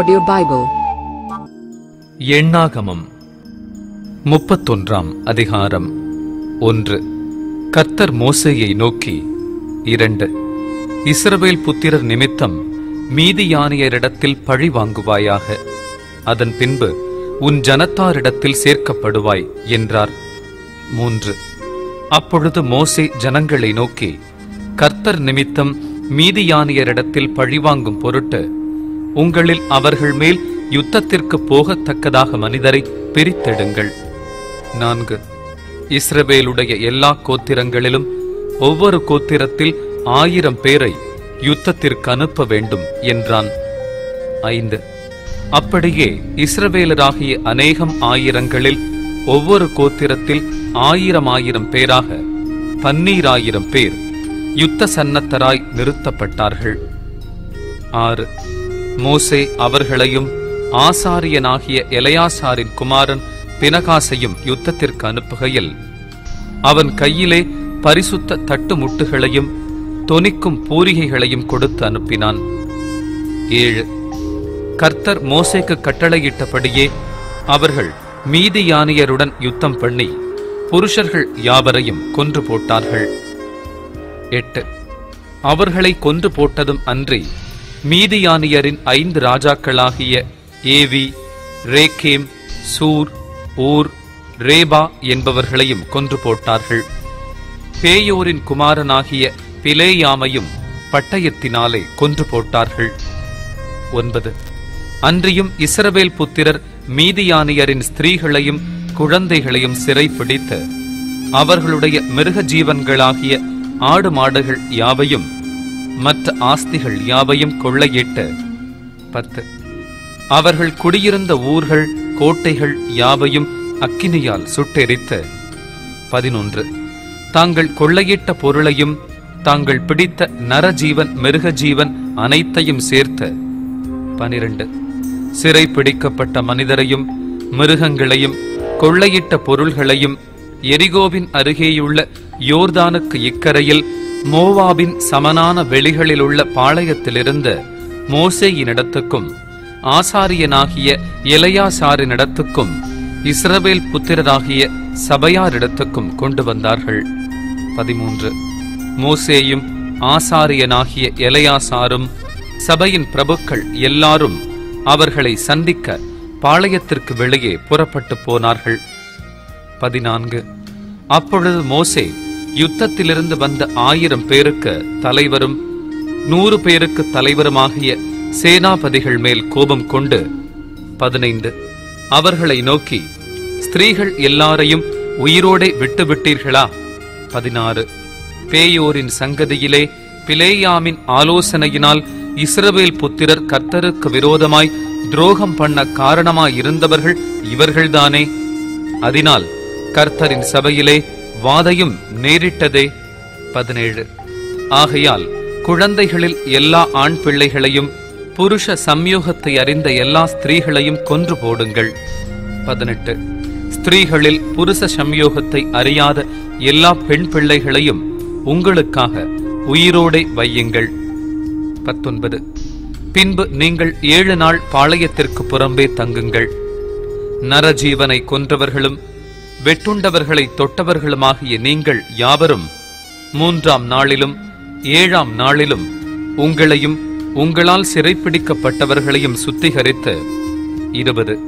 Audio Bible எண்ணாகமம் முப்பத்தொன்றாம் அதிகாரம் ஒன்று. கர்த்தர் மோசையை நோக்கி இரண்டு. இஸ்ரவேல் புத்திரர் நிமித்தம் மீதியானியரிடத்தில் பழி வாங்குவாயாக. அதன் பின்பு உன் ஜனத்தாரிடத்தில் சேர்க்கப்படுவாய் என்றார். மூன்று. அப்பொழுது மோசே ஜனங்களை நோக்கி கர்த்தர் நிமித்தம் மீதியானியரிடத்தில் பழிவாங்கும் பொருட்டு உங்களில் அவர்கள் மேல் யுத்தத்திற்கு போகத்தக்கதாக மனிதரை பிரித்தெடுங்கள். நான்கு. இஸ்ரவேலுடைய எல்லா கோத்திரங்களிலும் ஒவ்வொரு கோத்திரத்தில் ஆயிரம் பேரை யுத்தத்திற்கு அனுப்ப வேண்டும் என்றான். ஐந்து. அப்படியே இஸ்ரவேலராகிய அநேகம் ஆயிரங்களில் ஒவ்வொரு கோத்திரத்தில் ஆயிரம் ஆயிரம் பேராக பன்னீராயிரம் பேர் யுத்த சன்னத்தராய் நிறுத்தப்பட்டார்கள். ஆறு. மோசே அவர்களையும் ஆசாரியனாகிய எலையாசாரின் குமாரன் பினகாசையும் யுத்தத்திற்கு அனுப்புகையில் அவன் கையிலே பரிசுத்த தட்டுமுட்டுகளையும் தொனிக்கும் பூரிகைகளையும் கொடுத்து அனுப்பினான். ஏழு. கர்த்தர் மோசேக்கு கட்டளையிட்டபடியே அவர்கள் மீதியானியருடன் யுத்தம் பண்ணி புருஷர்கள் யாவரையும் கொன்று போட்டார்கள். எட்டு. அவர்களை கொன்று போட்டதும் அன்றி மீதியானியரின் ஐந்து ராஜாக்களாகிய ஏவி ரேகேம் சூர் ஊர் ரேபா என்பவர்களையும் கொன்று போட்டார்கள். பேயோரின் குமாரனாகிய பிலேயாமையும் பட்டயத்தினாலே கொன்று போட்டார்கள். ஒன்பது. அன்றியும் இஸ்ரவேல் புத்திரர் மீதியானியரின் ஸ்திரீகளையும் குழந்தைகளையும் சிறைப்பிடித்து அவர்களுடைய மிருக ஜீவன்களாகிய ஆடு மாடுகள் யாவையும் மற்ற ஆஸ்திகள் யாவையும் கொள்ளையிட்டு பத்து. அவர்கள் குடியிருந்த ஊர்கள் கோட்டைகள் யாவையும் அக்கினியால் சுட்டெரித்து பதினொன்று. தாங்கள் கொள்ளையிட்ட பொருளையும் தாங்கள் பிடித்த நரஜீவன் மிருகஜீவன் அனைத்தையும் சேர்த்து பனிரெண்டு. சிறை பிடிக்கப்பட்ட மனிதரையும் மிருகங்களையும் கொள்ளையிட்ட பொருள்களையும் எரிகோவின் அருகேயுள்ள யோர்தானுக்கு இக்கரையில் மோவாபின் சமனான வெளிகளிலுள்ள பாளையத்திலிருந்து மோசேயினிடத்துக்கும் ஆசாரியனாகிய இளையாசாரினிடத்துக்கும் இஸ்ரவேல் புத்திரராகிய சபையாரிடத்துக்கும் கொண்டு வந்தார்கள். பதிமூன்று. மோசேயும் ஆசாரியனாகிய எலையாசாரும் சபையின் பிரபுக்கள் எல்லாரும் அவர்களை சந்திக்க பாளையத்திற்கு வெளியே புறப்பட்டு போனார்கள். பதினான்கு. அப்பொழுது மோசே யுத்தத்திலிருந்து வந்த ஆயிரம் பேருக்கு தலைவரும் நூறு பேருக்கு தலைவருமாகிய சேனாபதிகள் மேல் கோபம் கொண்டு பதினைந்து அவர்களை நோக்கி ஸ்திரீகள் எல்லாரையும் உயிரோடே விட்டுவிட்டீர்களா? பதினாறு பேயோரின் சங்கதியிலே பிலேயாமின் ஆலோசனையினால் இஸ்ரவேல் புத்திரர் கர்த்தருக்கு விரோதமாய் துரோகம் பண்ண காரணமாயிருந்தவர்கள் இவர்கள்தானே? அதனால் கர்த்தரின் சபையிலே வாதையும் நேரிட்டதே. பதினேழு. ஆகையால் குழந்தைகளில் எல்லா ஆண் பிள்ளைகளையும் புருஷ சம்யோகத்தை அறிந்த எல்லா ஸ்திரீகளையும் கொன்று போடுங்கள். பதினெட்டு. ஸ்திரீகளில் புருஷ சம்யோகத்தை அறியாத எல்லா பெண் பிள்ளைகளையும் உங்களுக்காக உயிரோடே வையுங்கள். பத்தொன்பது. பின்பு நீங்கள் ஏழு நாள் பாளையத்திற்கு புறம்பே தங்குங்கள். நரஜீவனை கொன்றவர்களும் வெட்டுண்டவர்களை தொட்டவர்களுமாகிய நீங்கள் யாவரும் மூன்றாம் நாளிலும் ஏழாம் நாளிலும் உங்களையும் உங்களால் சிறைப்பிடிக்கப்பட்டவர்களையும் சுத்திகரித்து இருபது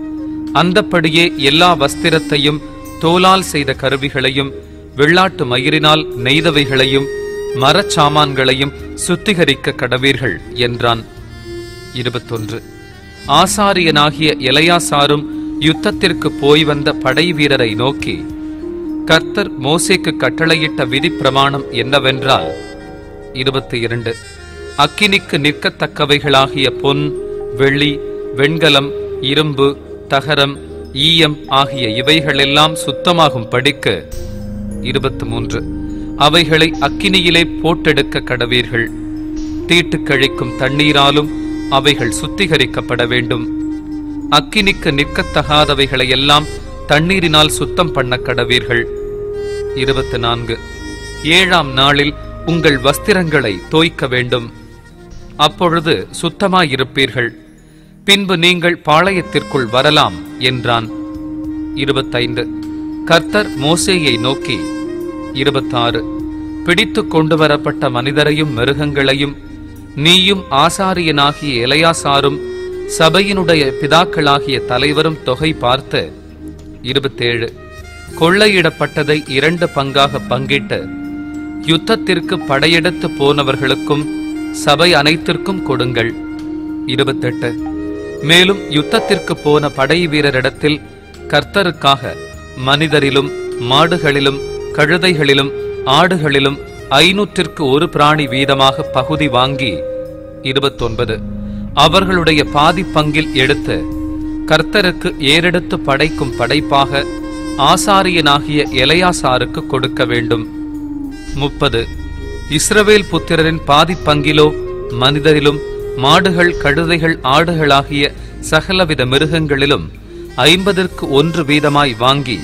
அந்தப்படியே எல்லா வஸ்திரத்தையும் தோலால் செய்த கருவிகளையும் வெள்ளாட்டு மயிரினால் நெய்தவைகளையும் மரச்சாமான்களையும் சுத்திகரிக்க கடவீர்கள் என்றான். இருபத்தொன்று ஆசாரியனாகிய எலையாசாரும் யுத்தத்திற்கு போய் வந்த படை வீரரை நோக்கி கர்த்தர் மோசேக்கு கட்டளையிட்ட விதி பிரமாணம் என்னவென்றால் இருபத்தி இரண்டு அக்கினிக்கு நிற்கத்தக்கவைகளாகிய பொன் வெள்ளி வெண்கலம் இரும்பு தகரம் ஈயம் ஆகிய இவைகளெல்லாம் சுத்தமாகும் படிக்க இருபத்தி மூன்று அவைகளை அக்கினியிலே போட்டெடுக்க கடவீர்கள். தீட்டு கழிக்கும் தண்ணீராலும் அவைகள் சுத்திகரிக்கப்பட வேண்டும். அக்கினிக்கு நிற்கத்தகாதவைகளை எல்லாம் தண்ணீரினால் சுத்தம் பண்ண கடவீர்கள். இருபத்தி நான்கு ஏழாம் நாளில் உங்கள் வஸ்திரங்களை தோய்க்க வேண்டும். அப்பொழுது சுத்தமாயிருப்பீர்கள். பின்பு நீங்கள் பாளையத்திற்குள் வரலாம் என்றான். இருபத்தைந்து. கர்த்தர் மோசேயை நோக்கி இருபத்தாறு. பிடித்து கொண்டு வரப்பட்ட மனிதரையும் மிருகங்களையும் நீயும் ஆசாரியனாகிய இளையாசாரும் சபையினுடைய பிதாக்களாகிய தலைவரும் தொகை பார்த்து இருபத்தேழு. கொள்ளையிடப்பட்டதை இரண்டு பங்காக பங்கிட்டு யுத்தத்திற்கு படையெடுத்து போனவர்களுக்கும் சபை அனைத்திற்கும் கொடுங்கள். இருபத்தெட்டு. மேலும் யுத்தத்திற்கு போன படை வீரரிடத்தில் கர்த்தருக்காக மனிதரிலும் மாடுகளிலும் கழுதைகளிலும் ஆடுகளிலும் ஐநூற்றிற்கு ஒரு பிராணி வீதமாக பகுதி வாங்கி இருபத்தொன்பது. அவர்களுடைய பாதி பங்கில் எடுத்து கர்த்தருக்கு ஏறெடுத்து படைக்கும் படைப்பாக ஆசாரியனாகிய எலையாசாருக்கு கொடுக்க வேண்டும். முப்பது. இஸ்ரவேல் புத்திரரின் பாதி பங்கிலோ மனிதரிலும் மாடுகள் கழுதைகள் ஆடுகளாகிய சகலவித மிருகங்களிலும் ஐம்பதற்கு ஒன்று வீதமாய் வாங்கி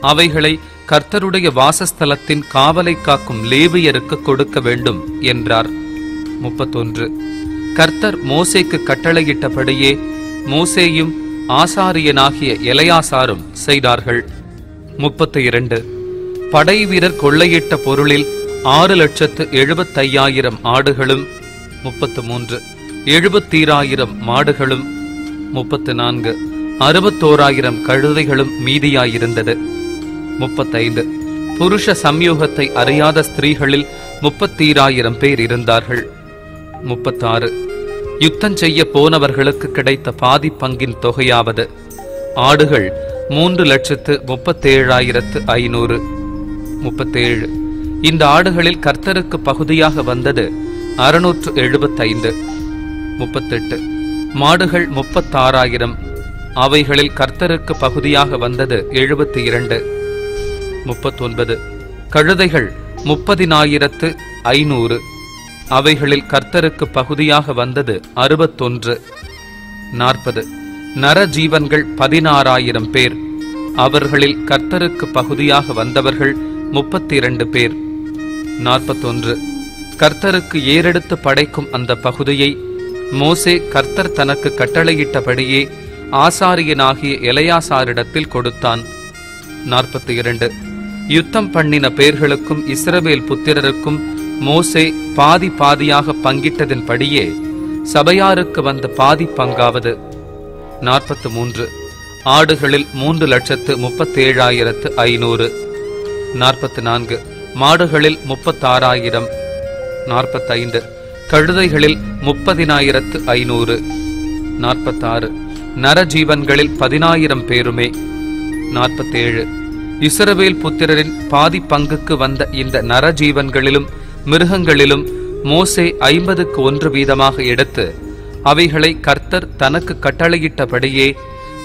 அவைகளை கர்த்தருடைய வாசஸ்தலத்தின் காவலை காக்கும் லேவியருக்கு கொடுக்க வேண்டும் என்றார். முப்பத்தொன்று. கர்த்தர் மோசேக்கு கட்டளையிட்டபடியே மோசேயும் ஆசாரியனாகிய எலையாசாரும் செய்தார்கள். முப்பத்தி இரண்டு படை வீரர் கொள்ளையிட்ட பொருளில் ஆறு லட்சத்து எழுபத்தையாயிரம் ஆடுகளும் முப்பத்து மூன்று எழுபத்தீராயிரம் மாடுகளும் முப்பத்து நான்கு அறுபத்தோராயிரம் கழுதைகளும் மீதியாயிருந்தது. முப்பத்தைந்து. புருஷ சம்யோகத்தை அறியாத ஸ்திரீகளில் முப்பத்தீராயிரம் பேர் இருந்தார்கள். முப்பத்தாறு. யுத்தம் செய்ய போனவர்களுக்கு கிடைத்த பாதி பங்கின் தொகையாவது ஆடுகள் மூன்று லட்சத்து முப்பத்தேழாயிரத்து ஐநூறு. முப்பத்தேழு. இந்த ஆடுகளில் கர்த்தருக்கு பகுதியாக வந்தது அறுநூற்று எழுபத்தைந்து. முப்பத்தெட்டு. மாடுகள் முப்பத்தாறாயிரம். அவைகளில் கர்த்தருக்கு பகுதியாக வந்தது எழுபத்தி இரண்டு முப்பத்தொன்பது. கழுதைகள் முப்பதினாயிரத்து ஐநூறு. அவைகளில் கர்த்தருக்கு பகுதியாக வந்தது அறுபத்தொன்று. நாற்பது. நரஜீவன்கள் பதினாறாயிரம் பேர். அவர்களில் கர்த்தருக்கு பகுதியாக வந்தவர்கள் முப்பத்தி இரண்டு பேர். நாற்பத்தொன்று. கர்த்தருக்கு ஏறெடுத்து படைக்கும் அந்த பகுதியை மோசே கர்த்தர் தனக்கு கட்டளையிட்டபடியே ஆசாரியனாகிய எலையாசாரிடத்தில் கொடுத்தான். நாற்பத்தி இரண்டு. யுத்தம் பண்ணின பேர்களுக்கும் இஸ்ரவேல் புத்திரருக்கும் மோசே பாதி பாதியாக பங்கிட்டதின்படியே சபையாருக்கு வந்த பாதி பங்காவது நாற்பத்து மூன்று. ஆடுகளில் மூன்று லட்சத்து முப்பத்தேழாயிரத்து ஐநூறு. நாற்பத்தி நான்கு. மாடுகளில் முப்பத்தாறாயிரம். நாற்பத்தைந்து. கழுதைகளில் முப்பதினாயிரத்து ஐநூறு. நாற்பத்தாறு. நரஜீவன்களில் பதினாயிரம் பேருமே. நாற்பத்தேழு. இஸ்ரவேல் புத்திரரின் பாதி பங்குக்கு வந்த இந்த நரஜீவன்களிலும் மிருகங்களிலும் மோசே ஐம்பதுக்கு ஒன்று வீதமாக எடுத்து அவைகளை கர்த்தர் தனக்கு கட்டளையிட்டபடியே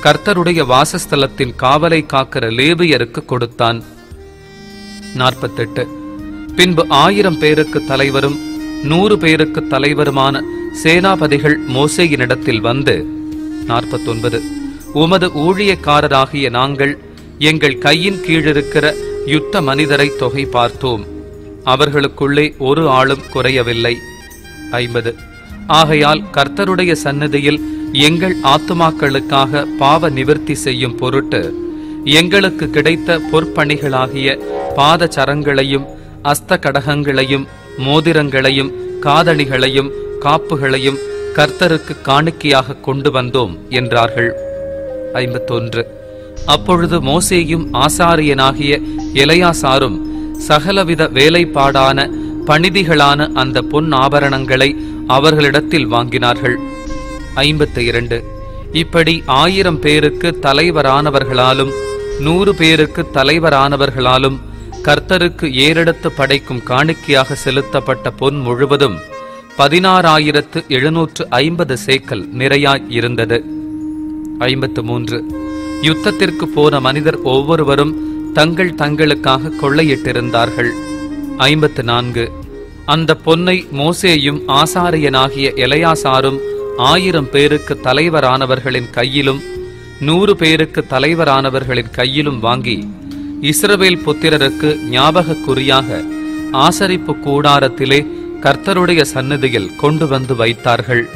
கர்த்தருடைய வாசஸ்தலத்தின் காவலை காக்கிற லேபியருக்கு கொடுத்தான். நாற்பத்தெட்டு. பின்பு ஆயிரம் பேருக்கு தலைவரும் நூறு பேருக்கு தலைவருமான சேனாபதிகள் மோசேயினிடத்தில் வந்து நாற்பத்தொன்பது. உமது ஊழியக்காரராகிய நாங்கள் எங்கள் கையின் கீழிருக்கிற யுத்த மனிதரை தொகை பார்த்தோம். அவர்களுக்குள்ளே ஒரு ஆளும் குறையவில்லை. ஐம்பது. ஆகையால் கர்த்தருடைய சன்னதியில் எங்கள் ஆத்துமாக்களுக்காக பாவ நிவர்த்தி செய்யும் பொருட்டு எங்களுக்கு கிடைத்த பொற்பணிகளாகிய பாத சரங்களையும் அஸ்த கடகங்களையும் மோதிரங்களையும் காதணிகளையும் காப்புகளையும் கர்த்தருக்கு காணிக்கையாக கொண்டு வந்தோம் என்றார்கள். ஐம்பத்தொன்று. அப்பொழுது மோசேயும் ஆசாரியனாகிய இளையாசாரும் சகலவித வேலைப்பாடான பணிதிகளான அந்த பொன் ஆபரணங்களை அவர்களிடத்தில் வாங்கினார்கள். ஐம்பத்தி இரண்டு. இப்படி ஆயிரம் பேருக்கு தலைவரானவர்களாலும் நூறு பேருக்கு தலைவரானவர்களாலும் கர்த்தருக்கு ஏறெடுத்து படைக்கும் காணிக்கையாக செலுத்தப்பட்ட பொன் முழுவதும் பதினாறாயிரத்து எழுநூற்று ஐம்பது சேக்கல் நிறையாய் இருந்தது. ஐம்பத்து மூன்று. யுத்தத்திற்கு போன மனிதர் ஒவ்வொருவரும் தங்கள் தங்களுக்காக கொள்ளையிட்டிருந்தார்கள். ஐம்பத்து நான்கு. அந்த பொன்னை மோசேயும் ஆசாரியனாகிய எலையாசாரும் ஆயிரம் பேருக்கு தலைவரானவர்களின் கையிலும் நூறு பேருக்கு தலைவரானவர்களின் கையிலும் வாங்கி இஸ்ரவேல் புத்திரருக்கு ஞாபக குறியாக ஆசரிப்பு கூடாரத்திலே கர்த்தருடைய சந்நிதியில் கொண்டு வந்து வைத்தார்கள்.